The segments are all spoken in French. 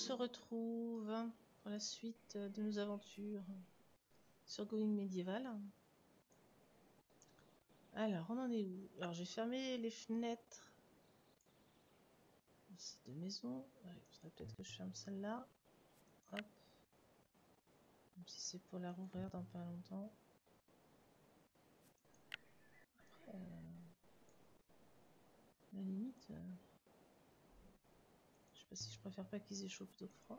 se retrouve pour la suite de nos aventures sur Going Medieval. Alors, on en est où? Alors, j'ai fermé les fenêtres de ces deux maisons. peut-être que je ferme celle-là. Hop. Même si c'est pour la rouvrir dans pas longtemps. Après, euh, la limite... Euh, pas si je préfère pas qu'ils chaud plutôt que froid.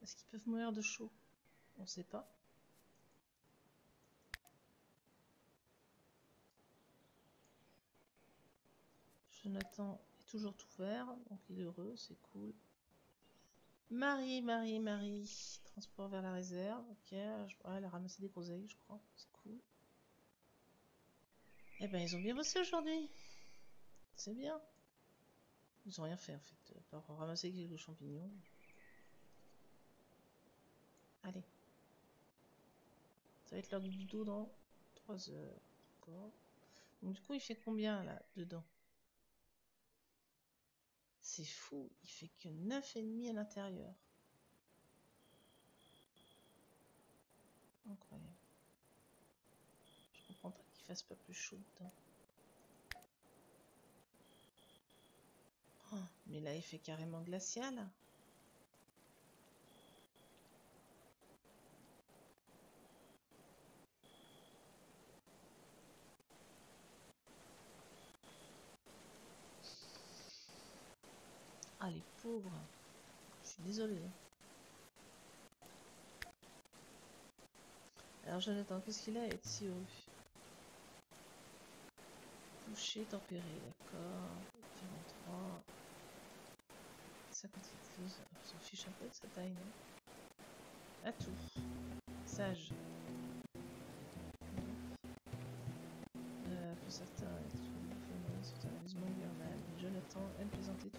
Est-ce qu'ils peuvent mourir de chaud? On sait pas. Jonathan est toujours tout vert, donc il est heureux, c'est cool. Marie, Marie, Marie. Transport vers la réserve. Ok, elle a ramassé des groseilles, je crois. C'est cool. Eh ben, ils ont bien bossé aujourd'hui. C'est bien. Ils ont rien fait en fait, à part ramasser quelques champignons. Allez. Ça va être l'heure du dos dans 3 heures. Donc du coup, il fait combien là dedans? C'est fou, il fait que 9,5 à l'intérieur. Incroyable. Je comprends pas qu'il fasse pas plus chaud dedans. Oh, mais là, il fait carrément glacial. Ah, les pauvres. Je suis désolée. Alors, Jonathan, qu'est-ce qu'il a à être si haut? Touché, tempéré, d'accord. 43. 58 on s'en fiche un peu de sa taille, non? Atout. Sage. Euh, pour certains, c'est un hivernal. Jonathan aime plaisanter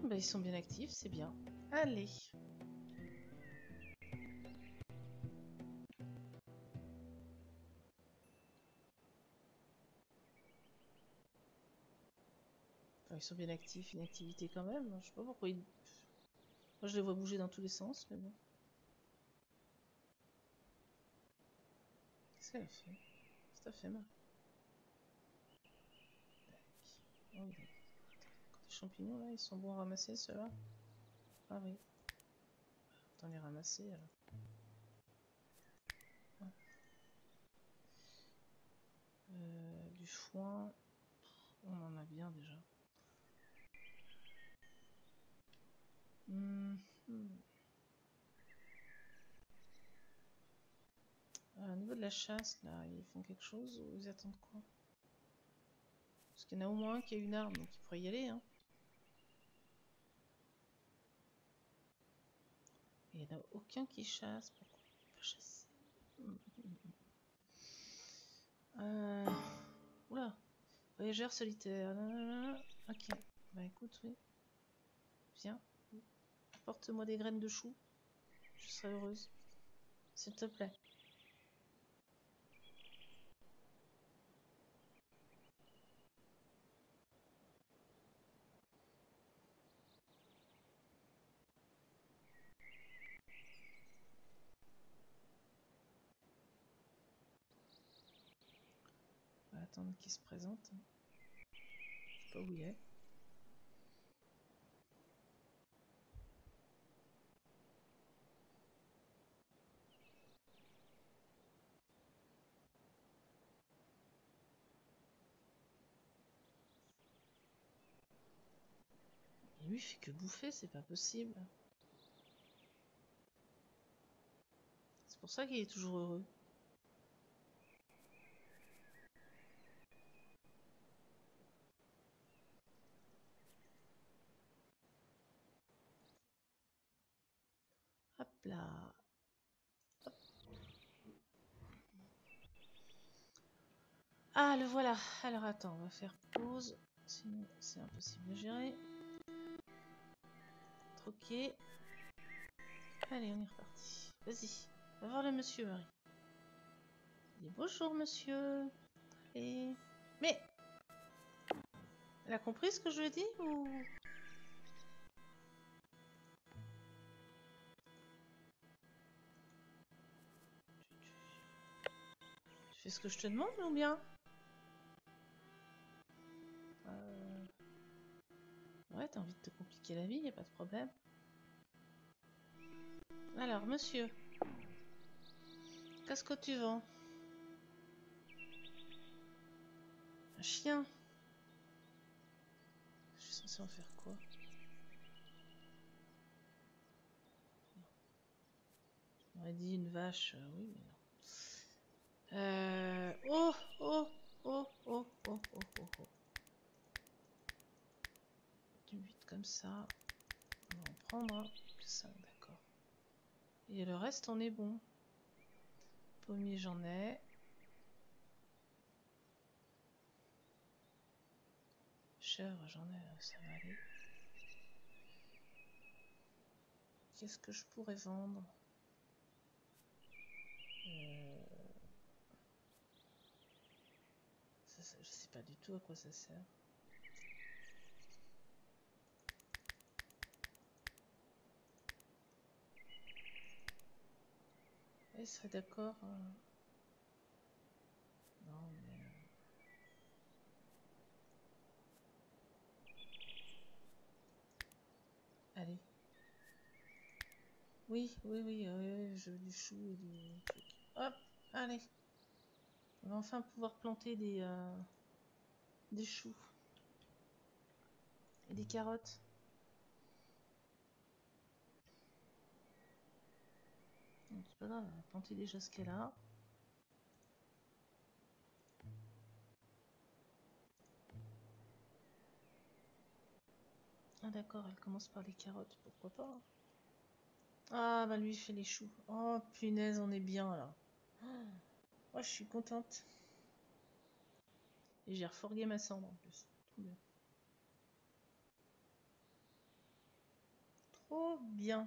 Bah, ils sont bien actifs, c'est bien. Allez. ils sont bien actifs, une activité quand même. Je sais pas pourquoi ils... Moi, je les vois bouger dans tous les sens, mais bon. Qu'est-ce qu'elle a fait? Qu'est-ce que t'as fait, Marie Tac. Oh, il a- Les champignons, là, ils sont bons à ramasser, ceux-là Ah oui. Autant les ramasser, alors. Ah. Euh, du foin, on en a bien déjà. Euh, au niveau de la chasse, là, ils font quelque chose ou ils attendent quoi? Parce qu'il y en a au moins un qui a une arme, donc il pourrait y aller. Hein. Il n'y en a aucun qui chasse. Pourquoi pas chasser. Euh... Oula Voyageur solitaire. Ok. Bah écoute, oui. Viens. Apporte-moi des graines de chou. Je serai heureuse. S'il te plaît. Qu'il se présente. Je sais pas où il est. Lui, fait que bouffer, c'est pas possible. C'est pour ça qu'il est toujours heureux. Ah, le voilà. Alors attends, on va faire pause. Sinon, c'est impossible à gérer. Troquer. Allez, on est reparti. Vas-y, va voir le monsieur, Marie. Dis bonjour, monsieur. Et... Mais... Elle a compris ce que je dit ou... fais ce que je te demande ou bien. Euh, Ouais, t'as envie de te compliquer la vie, y a pas de problème. Alors, monsieur, qu'est-ce que tu vends? Un chien. Je suis censée en faire quoi? On aurait dit une vache, euh, oui. Euh... Oh, oh, oh, oh, oh, oh, oh, oh. Du 8 comme ça. On va en prendre. Que ça, d'accord. Et le reste, on est bon. Pommier, j'en ai. Chèvre, j'en ai, ça va aller. Qu'est-ce que je pourrais vendre? Euh, Je sais pas du tout à quoi ça sert. Il serait d'accord. euh, Non, mais. euh, Allez. Oui, oui, oui, oui, oui, je veux du chou et du truc. Hop, allez. On va enfin pouvoir planter des, euh, choux. Et des carottes. C'est pas grave, on va planter déjà ce qu'elle a. Ah d'accord, elle commence par les carottes, pourquoi pas. Ah bah lui il fait les choux. Oh punaise, on est bien là. Je suis contente. Et j'ai refourgué ma cendre en plus. Trop bien.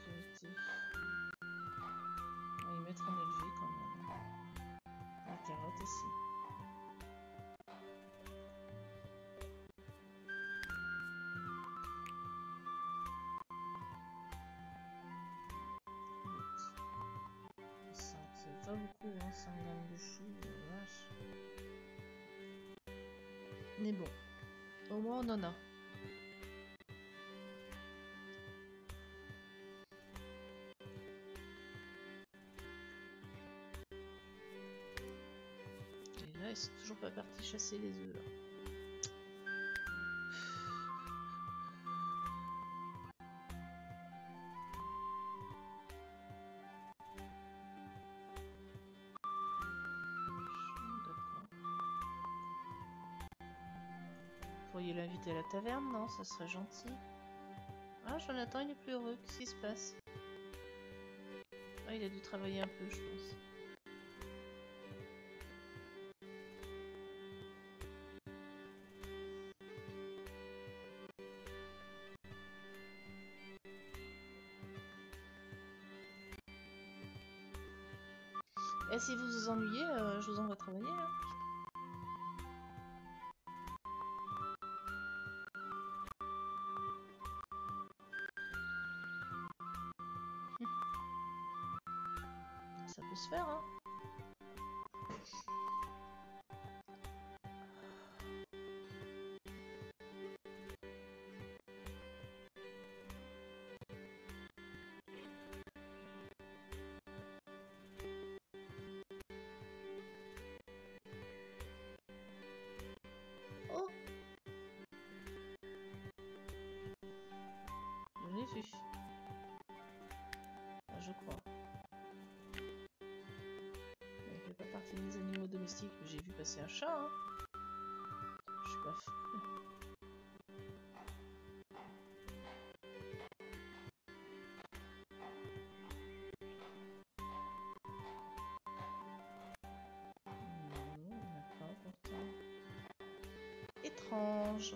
C'est pas beaucoup, hein, 5 grammes de vache. Mais bon, au moins on en a. chasser les œufs là. Pourriez l'inviter à la taverne, non? Ça serait gentil. Ah, Jonathan, il est plus heureux. Qu'est-ce qui se passe? Ah, il a dû travailler un peu, je pense. Vous ennuyez, euh, je vous envoie travailler. hein. Ça peut se faire, hein. Je crois. Il fait pas partie des animaux domestiques, mais j'ai vu passer un chat. Hein. Je suis pas folle. Étrange.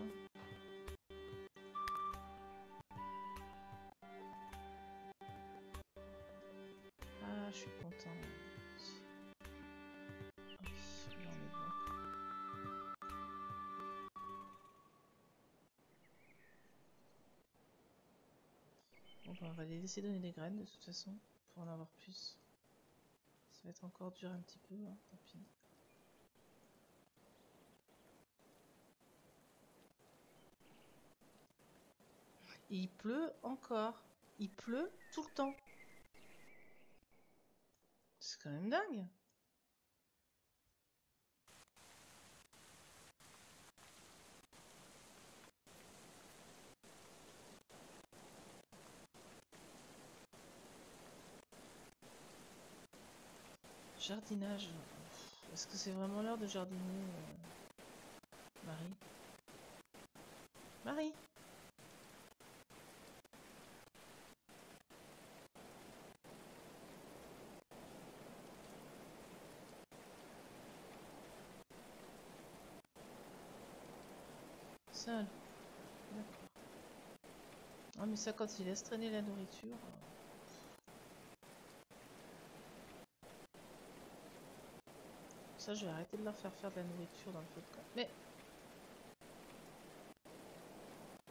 On va les laisser donner des graines de toute façon, pour en avoir plus. Ça va être encore dur un petit peu, hein, tant pis. Et il pleut encore. Il pleut tout le temps. C'est quand même dingue. Jardinage. Est-ce que c'est vraiment l'heure de jardiner, euh, Marie? Marie. D'accord. Ah mais ça quand il laisse traîner la nourriture. Je vais arrêter de leur faire faire de la nourriture dans le feu de camp. Mais...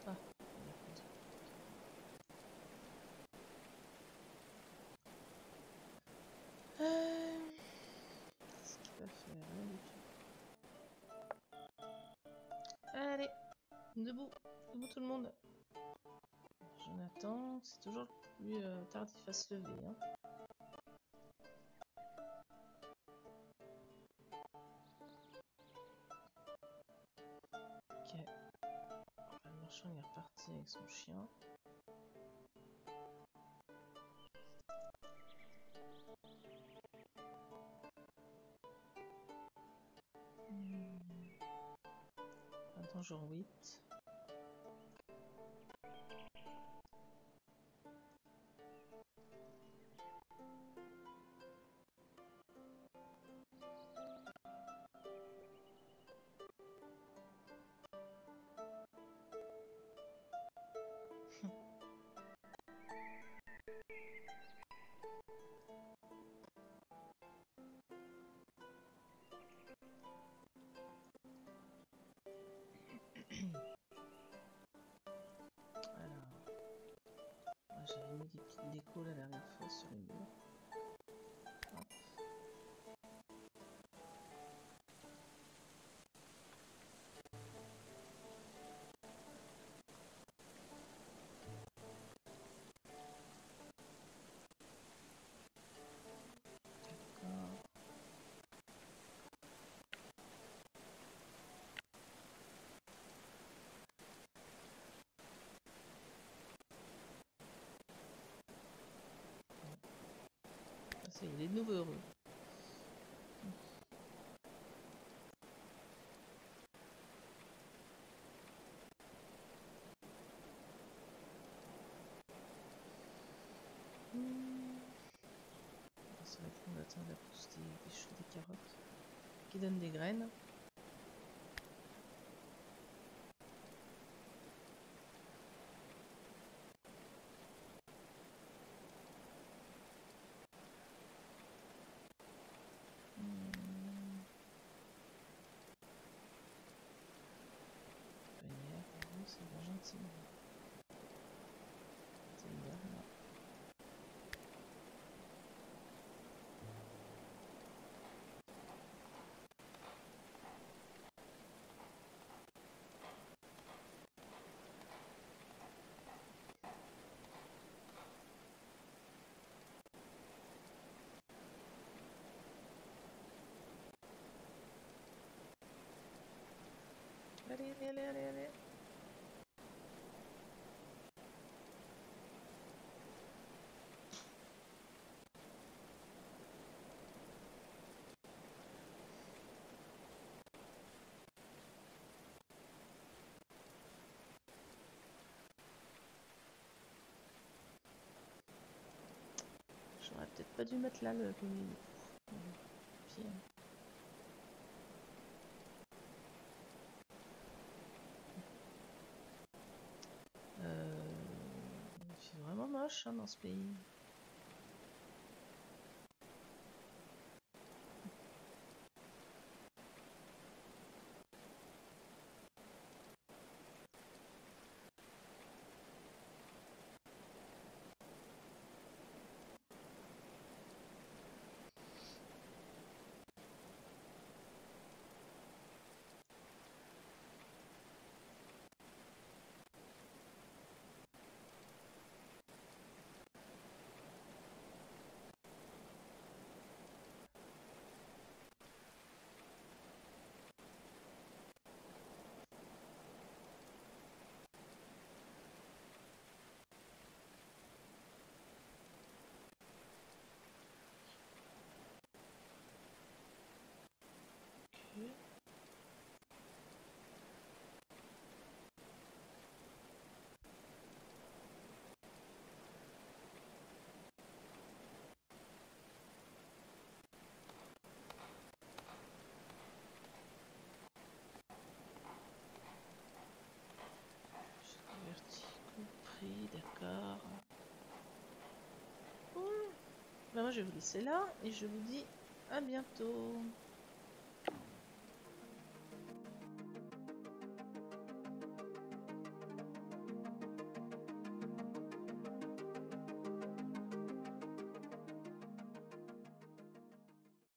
Ah. Euh... Allez, debout, debout tout le monde. Jonathan, c'est toujours plus euh, tardif à se lever. Hein. son chien. Hmm. Attends, la dernière fois sur les murs. C'est les nouveaux heureux. C'est vrai qu'on attend la pousse des, des choux, des carottes qui donnent des graines. Allez, allez, allez, allez. J'aurais peut-être pas dû mettre là le, pied. Dans ce pays. d'accord. Bon. Ben je vais vous laisser là et je vous dis à bientôt.